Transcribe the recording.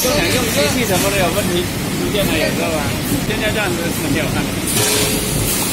不想用机器什么的有问题，出现了有时候啊？现在这样子是挺好看的。